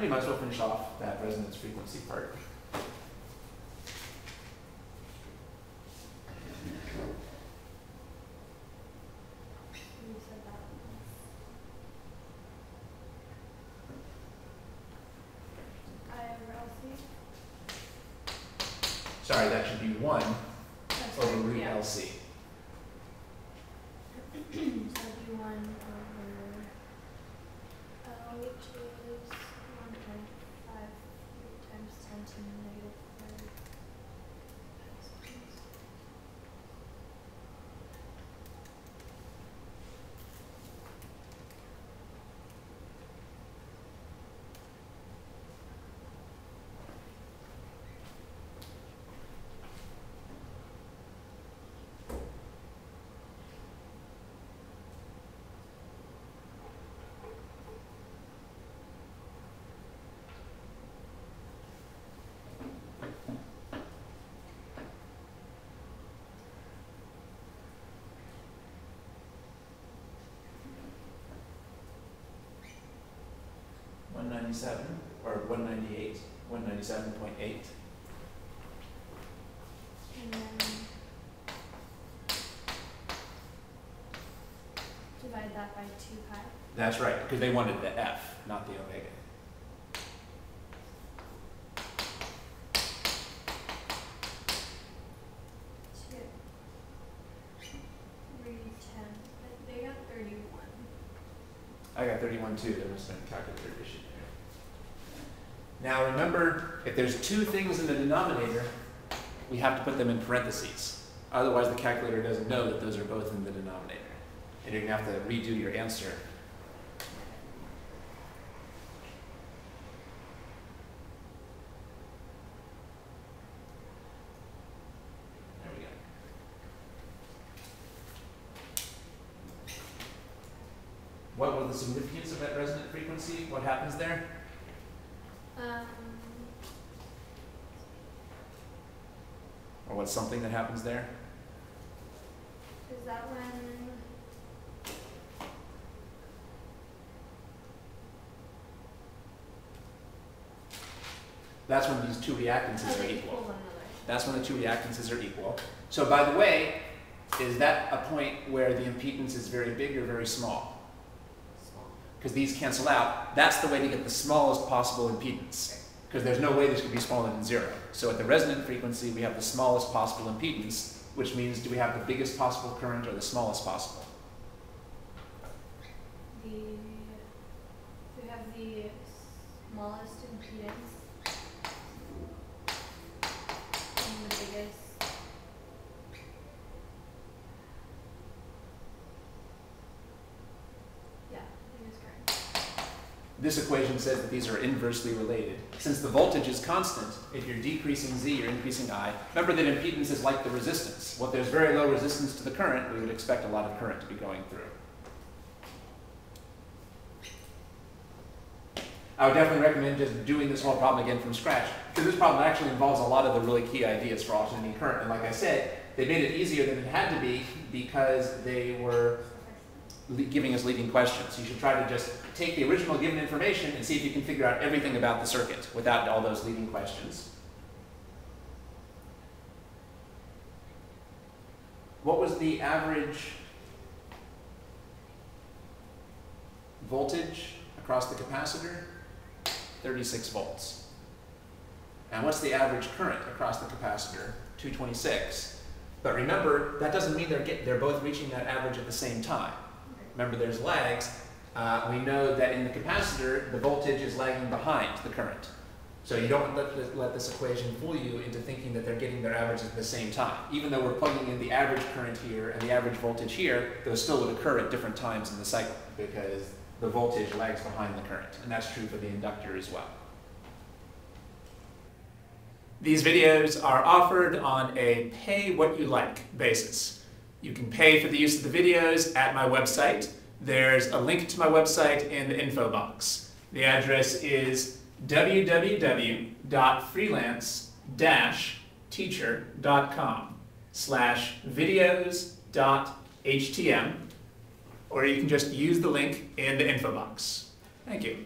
we might as well finish off that resonance frequency part. You said that. IRLC? Sorry, that should be one That's over right, root yeah. LC. 197 or 198, 197.8. Divide that by 2 pi. That's right, because they wanted the f, not the omega. 310 31 I got 31 too. I must have been a calculator issue. Now remember, if there's two things in the denominator, we have to put them in parentheses. Otherwise, the calculator doesn't know that those are both in the denominator. And you're gonna have to redo your answer. There we go. What was the significance of that resonant frequency? What happens there? Um, Or what's something that happens there? is that when? That's when these two reactances Oh, are equal. equal. That's when the two reactances are equal. So by the way, is that a point where the impedance is very big or very small? Because these cancel out. That's the way to get the smallest possible impedance. Because there's no way this could be smaller than zero. So at the resonant frequency, we have the smallest possible impedance, which means do we have the biggest possible current or the smallest possible? The, we have the smallest impedance. And the biggest. Yeah, biggest current. This equation says that these are inversely related. Since the voltage is constant, if you're decreasing Z, you're increasing I. Remember that impedance is like the resistance. Well, if there's very low resistance to the current, we would expect a lot of current to be going through. I would definitely recommend just doing this whole problem again from scratch, because this problem actually involves a lot of the really key ideas for alternating current. And like I said, they made it easier than it had to be because they were giving us leading questions. You should try to just take the original given information and see if you can figure out everything about the circuit without all those leading questions. What was the average voltage across the capacitor? 36 volts. And what's the average current across the capacitor? 226. But remember, that doesn't mean they're, get, they're both reaching that average at the same time. Remember, there's lags. Uh, we know that in the capacitor, the voltage is lagging behind the current. So you don't let, let, this equation fool you into thinking that they're getting their averages at the same time. Even though we're plugging in the average current here and the average voltage here, those still would occur at different times in the cycle because the voltage lags behind the current. And that's true for the inductor as well. These videos are offered on a pay what you like basis. You can pay for the use of the videos at my website. There's a link to my website in the info box. The address is www.freelance-teacher.com slash videos.htm or you can just use the link in the info box. Thank you.